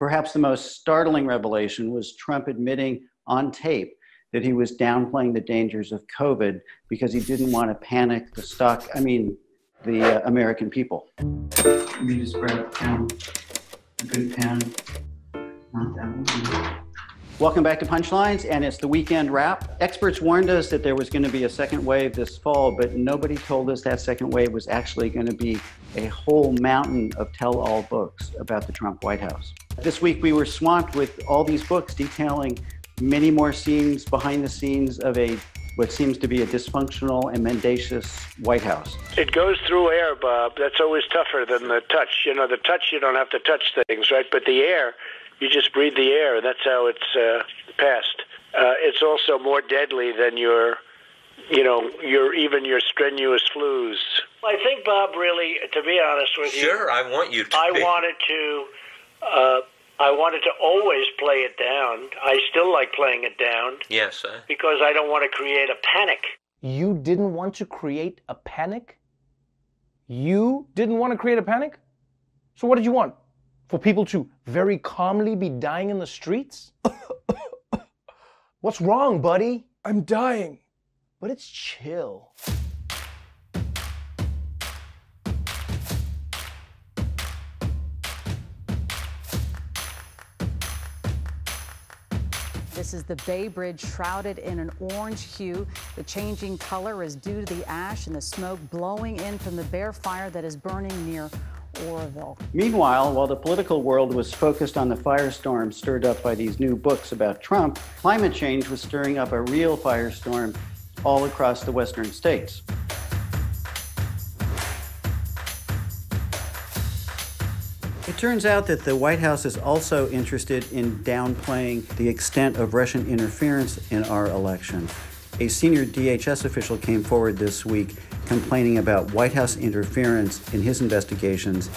Perhaps the most startling revelation was Trump admitting on tape that he was downplaying the dangers of COVID because he didn't want to panic the stock, I mean, the uh, American people. Let me just grab a pen, a good pen, not that one. Welcome back to Punchlines, and it's the weekend wrap. Experts warned us that there was going to be a second wave this fall, but nobody told us that second wave was actually going to be a whole mountain of tell all books about the Trump White House. This week, we were swamped with all these books detailing many more scenes behind the scenes of a what seems to be a dysfunctional and mendacious White House. It goes through air, Bob. That's always tougher than the touch. You know, the touch, you don't have to touch things, right? But the air, you just breathe the air. And that's how it's uh, passed. Uh, it's also more deadly than your, you know, your even your strenuous flus. I think Bob really, to be honest with you, Sure, I want you to. I be. wanted to. Uh, I wanted to always play it down. I still like playing it down Yes, uh, because I don't want to create a panic. You didn't want to create a panic? You didn't want to create a panic? So, what did you want? For people to very calmly be dying in the streets? What's wrong, buddy? I'm dying. But it's chill. This is the Bay Bridge shrouded in an orange hue. The changing color is due to the ash and the smoke blowing in from the Bear Fire that is burning near Oroville. Meanwhile, while the political world was focused on the firestorm stirred up by these new books about Trump, climate change was stirring up a real firestorm all across the western states. It turns out that the White House is also interested in downplaying the extent of Russian interference in our election. A senior DHS official came forward this week complaining about White House interference in his investigations.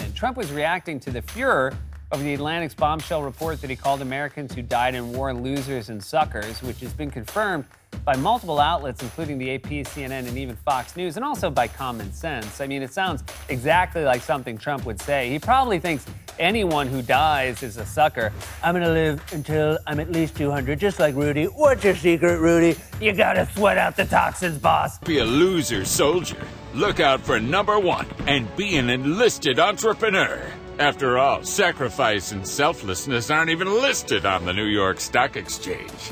And Trump was reacting to the furor of the Atlantic's bombshell report that he called Americans who died in war losers and suckers, which has been confirmed by multiple outlets, including the AP, CNN, and even Fox News, and also by common sense. I mean, it sounds exactly like something Trump would say. He probably thinks anyone who dies is a sucker. I'm gonna live until I'm at least 200, just like Rudy. What's your secret, Rudy? You gotta sweat out the toxins, boss. Be a loser soldier. Look out for number one and be an enlisted entrepreneur. After all, sacrifice and selflessness aren't even listed on the New York Stock Exchange.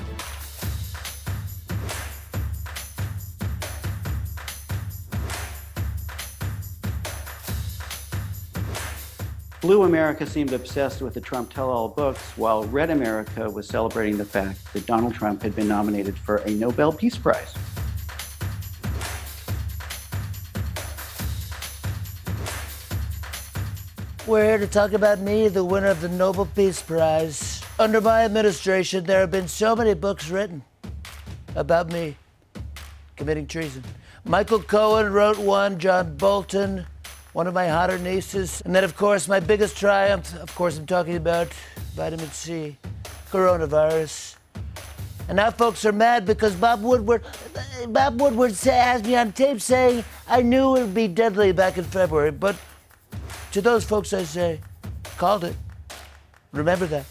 Blue America seemed obsessed with the Trump tell all books, while Red America was celebrating the fact that Donald Trump had been nominated for a Nobel Peace Prize. We're here to talk about me, the winner of the Nobel Peace Prize. Under my administration, there have been so many books written about me committing treason. Michael Cohen wrote one, John Bolton, one of my hotter nieces. And then, of course, my biggest triumph, of course, I'm talking about vitamin C, coronavirus. And now folks are mad because Bob Woodward, Bob Woodward has me on tape saying I knew it would be deadly back in February. But to those folks, I say, called it. Remember that.